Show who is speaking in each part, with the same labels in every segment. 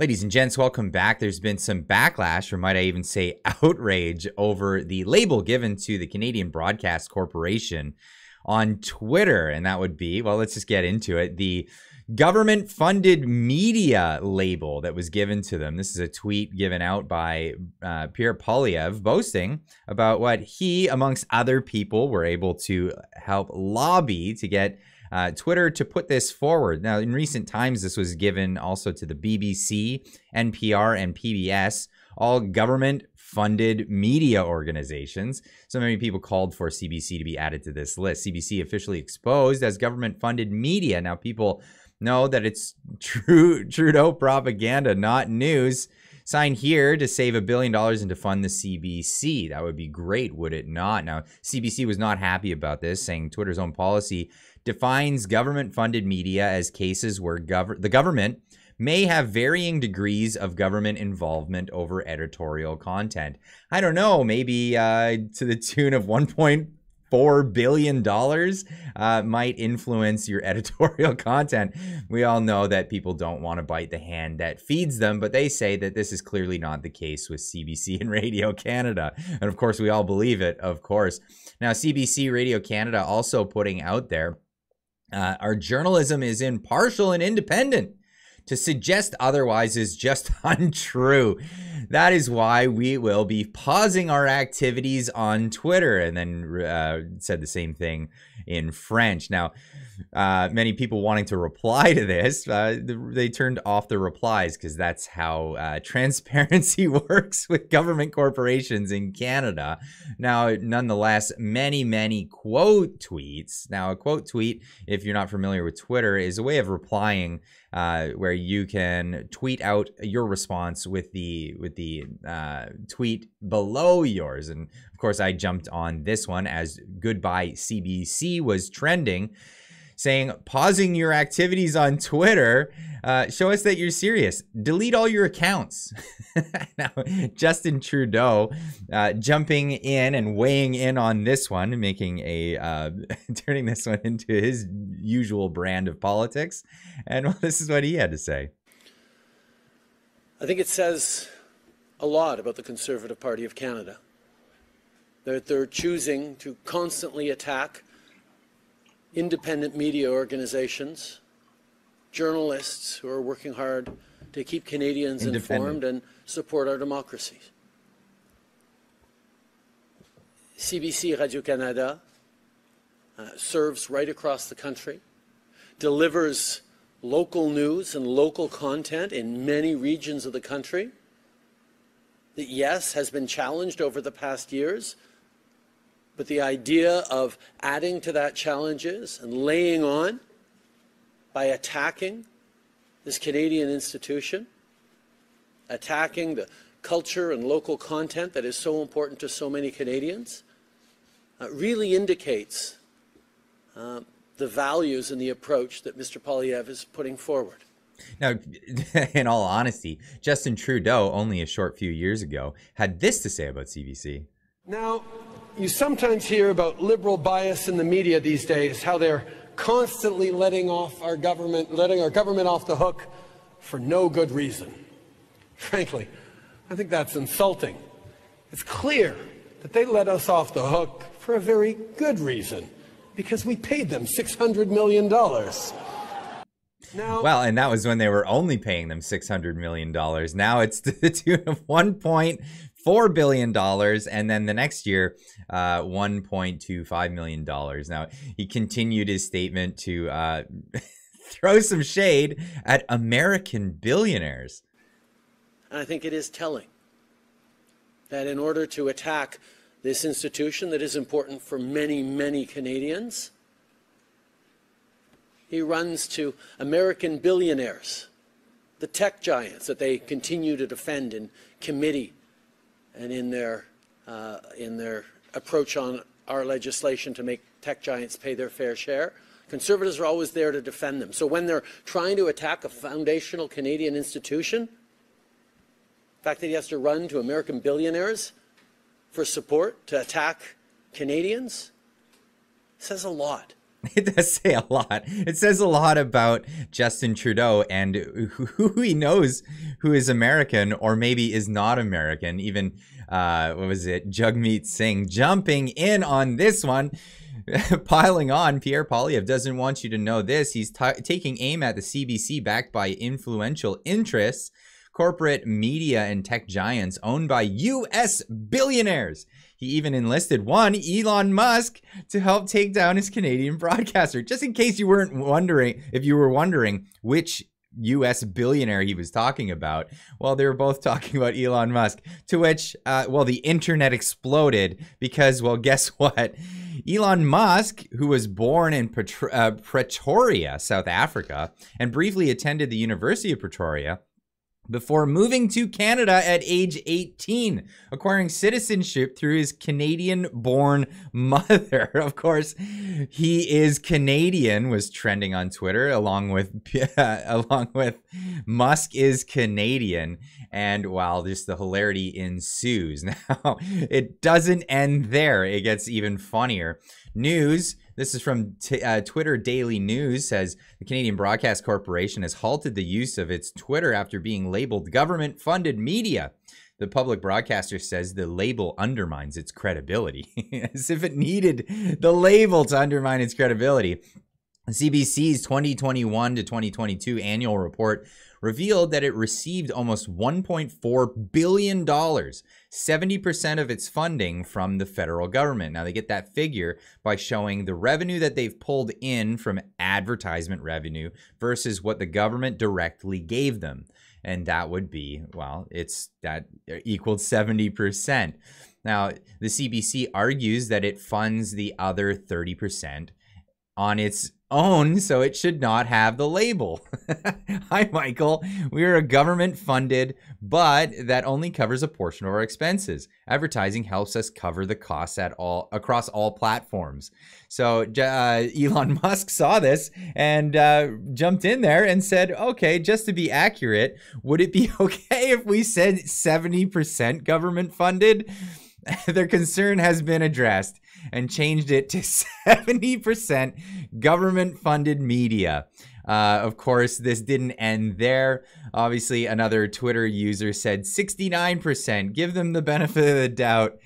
Speaker 1: Ladies and gents, welcome back. There's been some backlash, or might I even say outrage, over the label given to the Canadian Broadcast Corporation on Twitter. And that would be, well, let's just get into it. The government funded media label that was given to them. This is a tweet given out by uh, Pierre Poilievre boasting about what he, amongst other people, were able to help lobby to get uh, Twitter to put this forward. Now, in recent times, this was given also to the BBC, NPR, and PBS, all government funded media organizations. So many people called for CBC to be added to this list. CBC officially exposed as government funded media. Now, people know that it's true Trudeau propaganda, not news. Sign here to save a billion dollars and to fund the CBC. That would be great, would it not? Now, CBC was not happy about this, saying Twitter's own policy defines government funded media as cases where gov- the government may have varying degrees of government involvement over editorial content. I don't know, maybe uh, to the tune of 1.4 billion dollars uh, might influence your editorial content. We all know that people don't want to bite the hand that feeds them, but they say that this is clearly not the case with CBC and Radio Canada. And of course, we all believe it, of course. Now, CBC Radio Canada also putting out there uh, our journalism is impartial and independent. To suggest otherwise is just untrue. That is why we will be pausing our activities on Twitter. And then uh, said the same thing in French. Now, uh, many people wanting to reply to this, uh, they turned off the replies because that's how uh, transparency works with government corporations in Canada. Now, nonetheless, many, many quote tweets. Now, a quote tweet, if you're not familiar with Twitter, is a way of replying uh, where you can tweet out your response with the with the uh, tweet below yours. And of course, I jumped on this one as "Goodbye CBC" was trending saying pausing your activities on Twitter. Uh, show us that you're serious. Delete all your accounts. now, Justin Trudeau uh, jumping in and weighing in on this one, making a uh, turning this one into his usual brand of politics. And well, this is what he had to say.
Speaker 2: I think it says a lot about the Conservative Party of Canada that they're choosing to constantly attack independent media organizations, journalists who are working hard to keep Canadians informed and support our democracies. CBC Radio-Canada uh, serves right across the country, delivers local news and local content in many regions of the country that, yes, has been challenged over the past years, but the idea of adding to that challenges and laying on by attacking this Canadian institution, attacking the culture and local content that is so important to so many Canadians, uh, really indicates uh, the values and the approach that Mr. Poilievre is putting forward.
Speaker 1: Now, in all honesty, Justin Trudeau, only a short few years ago, had this to say about CBC.
Speaker 3: Now, you sometimes hear about liberal bias in the media these days, how they're constantly letting off our government, letting our government off the hook for no good reason. Frankly, I think that's insulting. It's clear that they let us off the hook for a very good reason, because we paid them $600 million.
Speaker 1: Now, well, and that was when they were only paying them $600 million. Now it's to the tune of $1.4 billion. And then the next year, uh, $1.25 million. Now, he continued his statement to uh, throw some shade at American billionaires.
Speaker 2: And I think it is telling that in order to attack this institution that is important for many, many Canadians, he runs to American billionaires, the tech giants that they continue to defend in committee and in their, uh, in their approach on our legislation to make tech giants pay their fair share. Conservatives are always there to defend them. So when they're trying to attack a foundational Canadian institution, the fact that he has to run to American billionaires for support to attack Canadians says a lot
Speaker 1: It does say a lot. It says a lot about Justin Trudeau and who he knows who is American or maybe is not American. Even, uh, what was it? Jagmeet Singh jumping in on this one. Piling on, Pierre Poilievre doesn't want you to know this. He's t- taking aim at the CBC backed by influential interests, corporate media and tech giants owned by U.S. billionaires. He even enlisted one, Elon Musk, to help take down his Canadian broadcaster. Just in case you weren't wondering, if you were wondering which US billionaire he was talking about. Well, they were both talking about Elon Musk, to which, uh, well, the internet exploded because, well, guess what? Elon Musk, who was born in uh, Pretoria, South Africa, and briefly attended the University of Pretoria, before moving to Canada at age 18, acquiring citizenship through his Canadian born mother. Of course, he is Canadian was trending on Twitter along with along with Musk is Canadian and while just the hilarity ensues. Now, it doesn't end there. It gets even funnier. News this is from t- uh, Twitter Daily News says the Canadian Broadcast Corporation has halted the use of its Twitter after being labeled government funded media. The public broadcaster says the label undermines its credibility, as if it needed the label to undermine its credibility. CBC's 2021 to 2022 annual report revealed that it received almost $1.4 billion, 70% of its funding from the federal government. Now, they get that figure by showing the revenue that they've pulled in from advertisement revenue versus what the government directly gave them. And that would be, well, it's that equaled 70%. Now, the CBC argues that it funds the other 30% on its own, so it should not have the label. Hi, Michael. We are a government funded, but that only covers a portion of our expenses. Advertising helps us cover the costs at all across all platforms. So uh, Elon Musk saw this and uh, jumped in there and said, "Okay, just to be accurate, would it be okay if we said seventy percent government funded?" Their concern has been addressed and changed it to 70% government funded media. Uh, of course, this didn't end there. Obviously, another Twitter user said 69%. Give them the benefit of the doubt.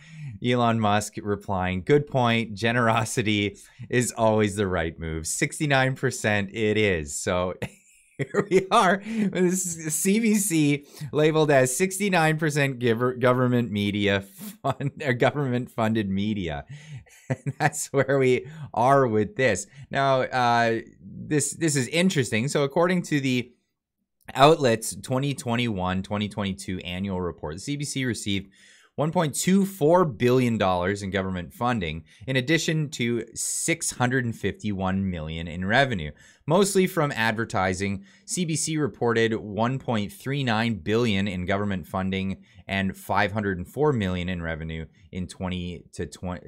Speaker 1: Elon Musk replying, Good point. Generosity is always the right move. 69% it is. So here we are. This CBC labeled as 69% government media fund or government funded media. And that's where we are with this. Now, uh, this this is interesting. So according to the outlets 2021-2022 annual report, the CBC received $1.24 billion in government funding, in addition to 651 million in revenue, mostly from advertising. CBC reported 1.39 billion in government funding and 504 million in revenue in 20 to 20,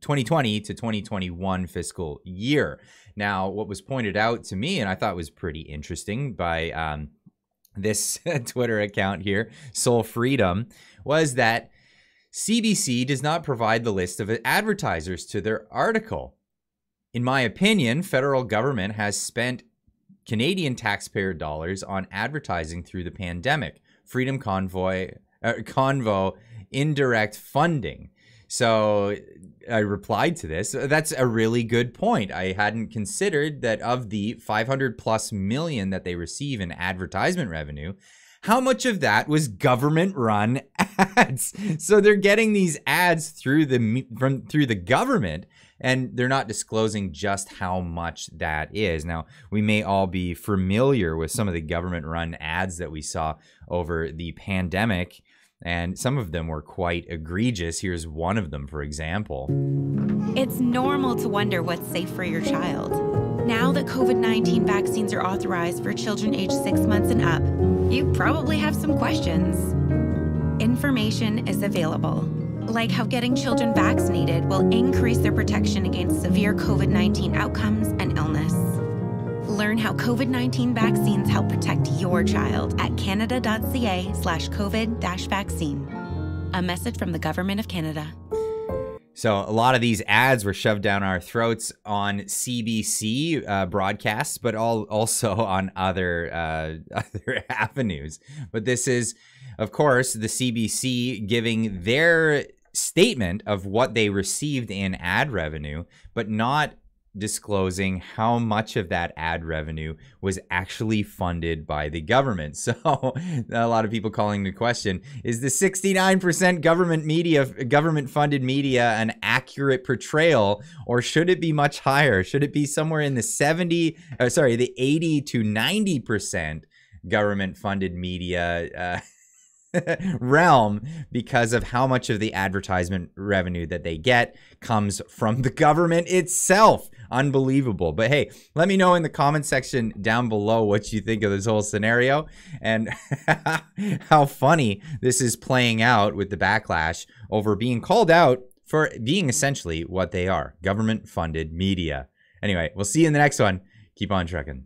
Speaker 1: 2020 to 2021 fiscal year. Now, what was pointed out to me, and I thought was pretty interesting by um, this Twitter account here, Soul Freedom, was that CBC does not provide the list of advertisers to their article. In my opinion, federal government has spent Canadian taxpayer dollars on advertising through the pandemic. Freedom Convoy, uh, Convo, indirect funding. So I replied to this. That's a really good point. I hadn't considered that of the 500 plus million that they receive in advertisement revenue, how much of that was government run ads so they're getting these ads through the from through the government and they're not disclosing just how much that is now we may all be familiar with some of the government run ads that we saw over the pandemic and some of them were quite egregious. Here's one of them, for example.
Speaker 4: It's normal to wonder what's safe for your child. Now that COVID 19 vaccines are authorized for children aged six months and up, you probably have some questions. Information is available, like how getting children vaccinated will increase their protection against severe COVID 19 outcomes and illness. Learn how COVID 19 vaccines help protect your child at canada.ca slash COVID vaccine. A message from the Government of Canada.
Speaker 1: So a lot of these ads were shoved down our throats on CBC uh, broadcasts, but all also on other uh, other avenues. But this is, of course, the CBC giving their statement of what they received in ad revenue, but not disclosing how much of that ad revenue was actually funded by the government. So a lot of people calling the question, is the 69% government media government funded media an accurate portrayal or should it be much higher? Should it be somewhere in the 70 uh, sorry, the 80 to 90% government funded media uh, realm because of how much of the advertisement revenue that they get comes from the government itself. Unbelievable. But hey, let me know in the comment section down below what you think of this whole scenario and how funny this is playing out with the backlash over being called out for being essentially what they are government funded media. Anyway, we'll see you in the next one. Keep on trucking.